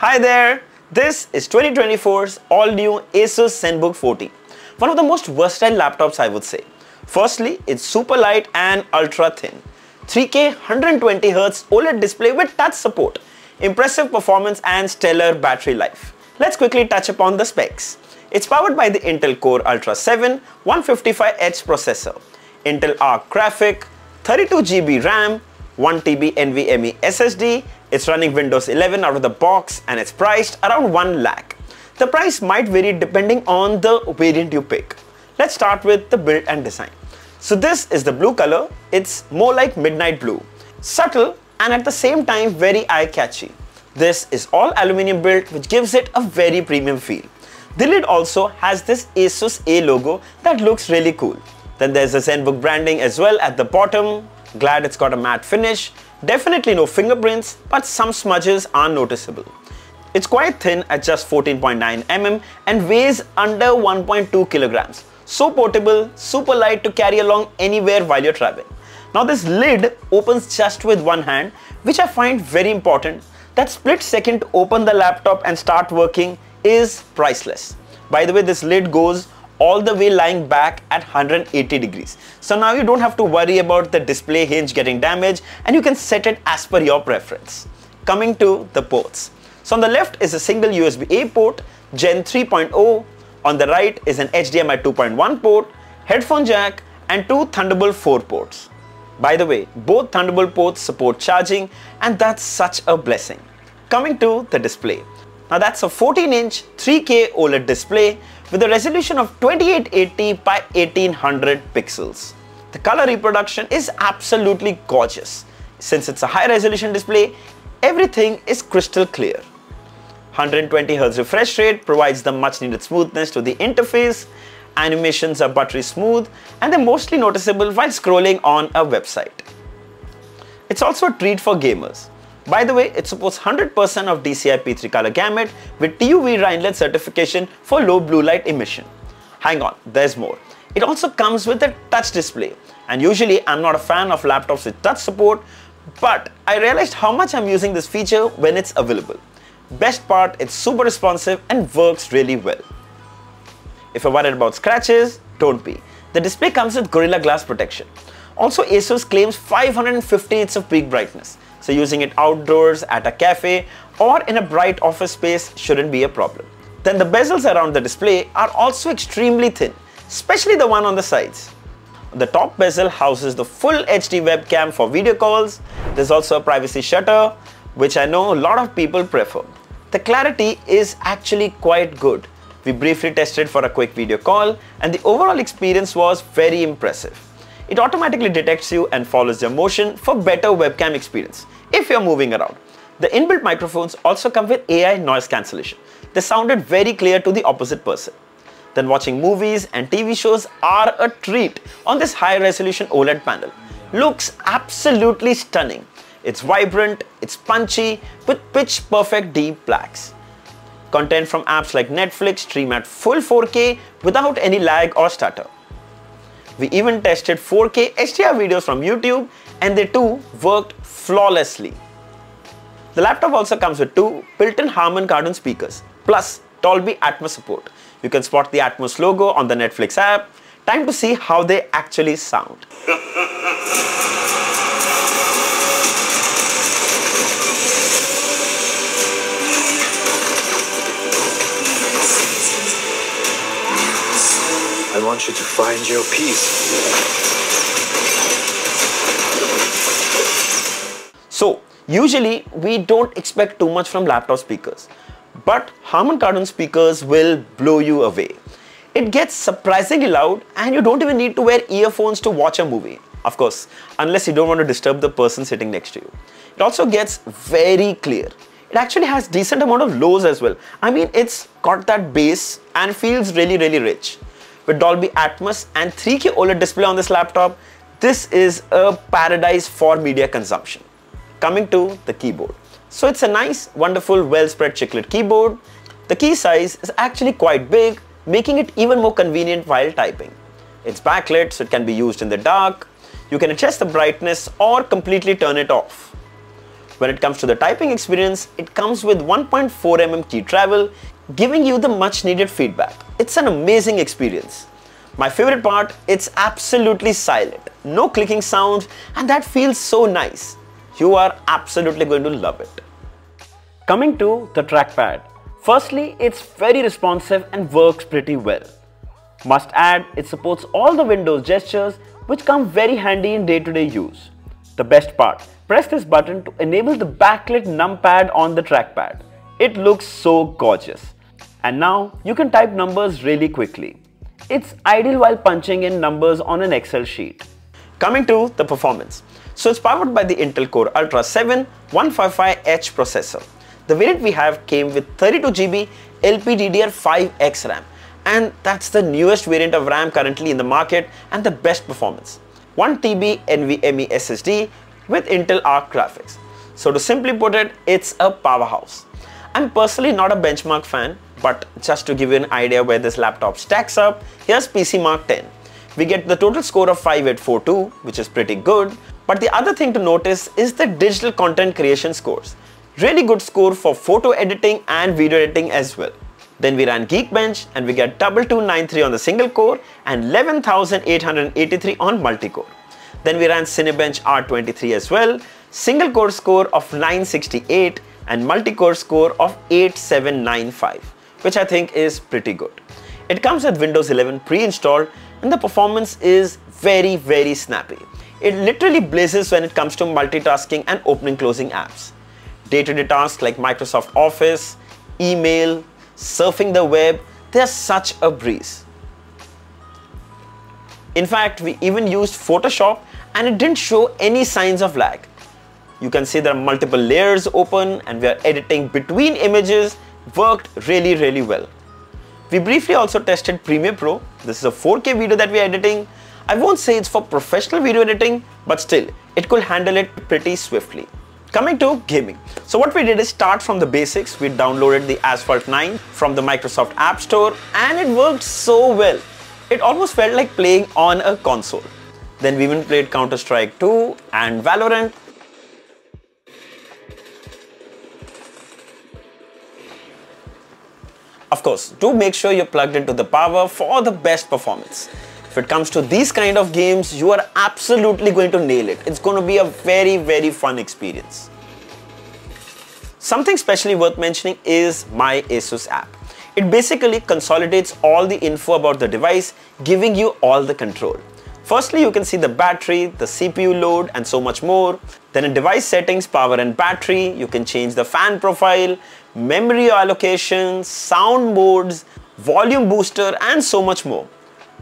Hi there, this is 2024's all-new Asus ZenBook 14. One of the most versatile laptops I would say. Firstly, it's super light and ultra thin. 3K 120Hz OLED display with touch support, impressive performance and stellar battery life. Let's quickly touch upon the specs. It's powered by the Intel Core Ultra 7 155H processor, Intel Arc graphic, 32GB RAM, 1TB NVMe SSD, it's running Windows 11 out of the box and it's priced around 1 lakh. The price might vary depending on the variant you pick. Let's start with the build and design. So this is the blue color, it's more like midnight blue. Subtle and at the same time very eye-catchy. This is all aluminium built which gives it a very premium feel. The lid also has this ASUS A logo that looks really cool. Then there's the ZenBook branding as well at the bottom. Glad it's got a matte finish. Definitely no fingerprints, but some smudges are noticeable. It's quite thin at just 14.9 mm and weighs under 1.2 kilograms. So portable, super light to carry along anywhere while you're traveling. Now this lid opens just with one hand, which I find very important. That split second to open the laptop and start working is priceless. By the way, this lid goes all the way lying back at 180 degrees. So now you don't have to worry about the display hinge getting damaged and you can set it as per your preference. Coming to the ports. So on the left is a single USB-A port, Gen 3.0. On the right is an HDMI 2.1 port, headphone jack and two Thunderbolt 4 ports. By the way, both Thunderbolt ports support charging and that's such a blessing. Coming to the display. Now that's a 14 inch 3K OLED display with a resolution of 2880 by 1800 pixels. The color reproduction is absolutely gorgeous. Since it's a high resolution display, everything is crystal clear. 120Hz refresh rate provides the much needed smoothness to the interface, animations are buttery smooth and they're mostly noticeable while scrolling on a website. It's also a treat for gamers. By the way, it supports 100% of DCI P3 color gamut with TUV Rheinland certification for low blue light emission. Hang on, there's more. It also comes with a touch display and usually I'm not a fan of laptops with touch support but I realized how much I'm using this feature when it's available. Best part, it's super responsive and works really well. If you're worried about scratches, don't be. The display comes with Gorilla Glass protection. Also, ASUS claims 550 nits of peak brightness, so using it outdoors, at a cafe, or in a bright office space shouldn't be a problem. Then the bezels around the display are also extremely thin, especially the one on the sides. The top bezel houses the full HD webcam for video calls. There's also a privacy shutter, which I know a lot of people prefer. The clarity is actually quite good. We briefly tested for a quick video call and the overall experience was very impressive. It automatically detects you and follows your motion for better webcam experience if you're moving around. The inbuilt microphones also come with AI noise cancellation. They sounded very clear to the opposite person. Then watching movies and TV shows are a treat on this high resolution OLED panel. Looks absolutely stunning. It's vibrant, it's punchy with pitch perfect deep blacks. Content from apps like Netflix stream at full 4K without any lag or stutter. We even tested 4K HDR videos from YouTube and they too worked flawlessly. The laptop also comes with two built-in Harman Kardon speakers plus Dolby Atmos support. You can spot the Atmos logo on the Netflix app. Time to see how they actually sound. want you to find your peace. So, usually we don't expect too much from laptop speakers, but Harman Kardon speakers will blow you away. It gets surprisingly loud and you don't even need to wear earphones to watch a movie. Of course, unless you don't want to disturb the person sitting next to you. It also gets very clear. It actually has decent amount of lows as well. I mean, it's got that bass and feels really, really rich with Dolby Atmos and 3K OLED display on this laptop, this is a paradise for media consumption. Coming to the keyboard. So it's a nice, wonderful, well-spread chiclet keyboard. The key size is actually quite big, making it even more convenient while typing. It's backlit so it can be used in the dark. You can adjust the brightness or completely turn it off. When it comes to the typing experience, it comes with 1.4 mm key travel, giving you the much needed feedback. It's an amazing experience. My favorite part, it's absolutely silent, no clicking sounds and that feels so nice. You are absolutely going to love it. Coming to the trackpad. Firstly, it's very responsive and works pretty well. Must add, it supports all the Windows gestures which come very handy in day-to-day -day use. The best part, press this button to enable the backlit numpad on the trackpad. It looks so gorgeous. And now you can type numbers really quickly. It's ideal while punching in numbers on an Excel sheet. Coming to the performance. So it's powered by the Intel Core Ultra 7 155H processor. The variant we have came with 32GB LPDDR5X RAM and that's the newest variant of RAM currently in the market and the best performance. 1 TB NVMe SSD with Intel Arc graphics. So to simply put it, it's a powerhouse. I'm personally not a benchmark fan, but just to give you an idea where this laptop stacks up, here's PC Mark 10. We get the total score of 5842, which is pretty good. But the other thing to notice is the digital content creation scores. Really good score for photo editing and video editing as well. Then we ran Geekbench and we get 2293 on the single core and 11883 on multi-core. Then we ran Cinebench R23 as well, single core score of 968 and multi-core score of 8795, which I think is pretty good. It comes with Windows 11 pre-installed and the performance is very very snappy. It literally blazes when it comes to multitasking and opening closing apps. Day-to-day -day tasks like Microsoft Office, email, surfing the web, they're such a breeze. In fact, we even used Photoshop and it didn't show any signs of lag. You can see there are multiple layers open and we are editing between images worked really really well. We briefly also tested Premiere Pro. This is a 4K video that we're editing. I won't say it's for professional video editing, but still, it could handle it pretty swiftly. Coming to gaming. So what we did is start from the basics. We downloaded the Asphalt 9 from the Microsoft App Store and it worked so well. It almost felt like playing on a console. Then we even played Counter-Strike 2 and Valorant. Of course, do make sure you're plugged into the power for the best performance. If it comes to these kind of games, you are absolutely going to nail it. It's going to be a very, very fun experience. Something specially worth mentioning is My ASUS app. It basically consolidates all the info about the device, giving you all the control. Firstly, you can see the battery, the CPU load and so much more. Then in device settings, power and battery, you can change the fan profile, memory allocation, sound modes, volume booster and so much more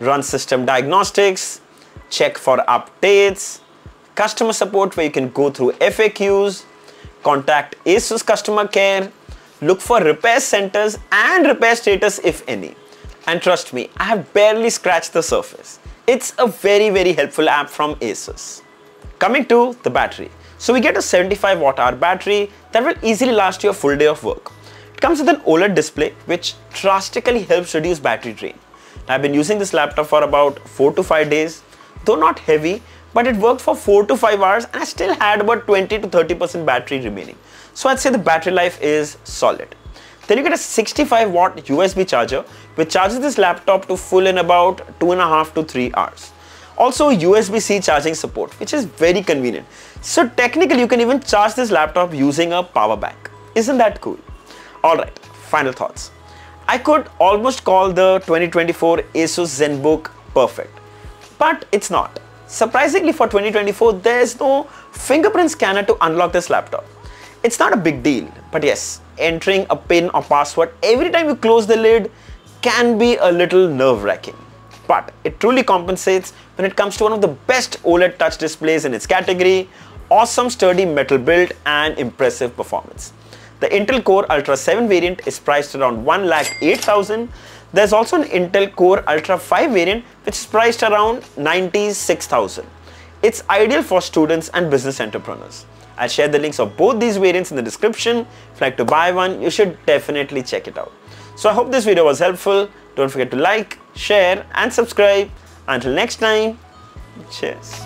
run system diagnostics, check for updates, customer support where you can go through FAQs, contact ASUS customer care, look for repair centers and repair status if any. And trust me, I have barely scratched the surface. It's a very very helpful app from ASUS. Coming to the battery. So we get a 75 watt hour battery that will easily last you a full day of work. It comes with an OLED display which drastically helps reduce battery drain. I've been using this laptop for about 4 to 5 days, though not heavy, but it worked for 4 to 5 hours and I still had about 20 to 30% battery remaining. So I'd say the battery life is solid. Then you get a 65 watt USB charger which charges this laptop to full in about 2.5 to 3 hours. Also USB-C charging support which is very convenient. So technically you can even charge this laptop using a power bank. Isn't that cool? Alright, final thoughts. I could almost call the 2024 Asus ZenBook perfect, but it's not. Surprisingly for 2024, there's no fingerprint scanner to unlock this laptop. It's not a big deal, but yes, entering a PIN or password every time you close the lid can be a little nerve-wracking. But it truly compensates when it comes to one of the best OLED touch displays in its category, awesome sturdy metal build and impressive performance. The Intel Core Ultra 7 variant is priced around 1,08,000. There's also an Intel Core Ultra 5 variant which is priced around 96,000. It's ideal for students and business entrepreneurs. I'll share the links of both these variants in the description. If you'd like to buy one, you should definitely check it out. So I hope this video was helpful. Don't forget to like, share and subscribe. Until next time, cheers.